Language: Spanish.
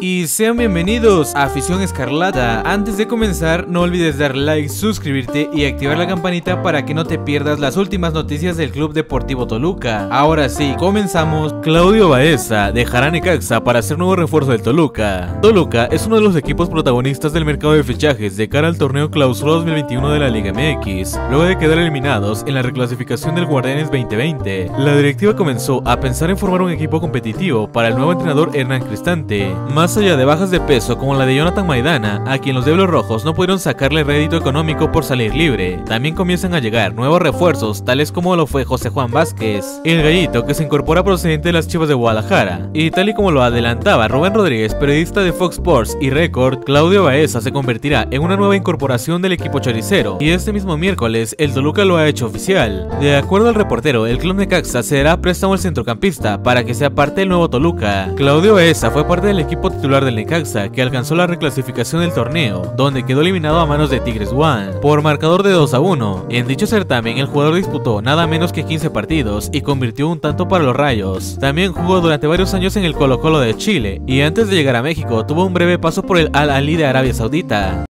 Y sean bienvenidos a Afición Escarlata. Antes de comenzar, no olvides dar like, suscribirte y activar la campanita para que no te pierdas las últimas noticias del Club Deportivo Toluca. Ahora sí, comenzamos. Claudio Baeza dejará Necaxa para hacer nuevo refuerzo del Toluca. Toluca es uno de los equipos protagonistas del mercado de fichajes de cara al torneo Clausura 2021 de la Liga MX, luego de quedar eliminados en la reclasificación del Guardianes 2020. La directiva comenzó a pensar en formar un equipo competitivo para el nuevo entrenador Hernán Cristante. Más más allá de bajas de peso como la de Jonathan Maidana, a quien los Diablos Rojos no pudieron sacarle rédito económico por salir libre, también comienzan a llegar nuevos refuerzos, tales como lo fue José Juan Vázquez, el gallito que se incorpora procedente de las Chivas de Guadalajara, y tal y como lo adelantaba Rubén Rodríguez, periodista de Fox Sports y Record, Claudio Baeza se convertirá en una nueva incorporación del equipo choricero, y este mismo miércoles el Toluca lo ha hecho oficial. De acuerdo al reportero, el club de Caxa se dará préstamo al centrocampista para que sea parte del nuevo Toluca. Claudio Baeza fue parte del equipo titular del Necaxa, que alcanzó la reclasificación del torneo, donde quedó eliminado a manos de Tigres One, por marcador de 2 a 1. En dicho certamen, el jugador disputó nada menos que 15 partidos y convirtió un tanto para los Rayos. También jugó durante varios años en el Colo Colo de Chile, y antes de llegar a México tuvo un breve paso por el Al Ali de Arabia Saudita.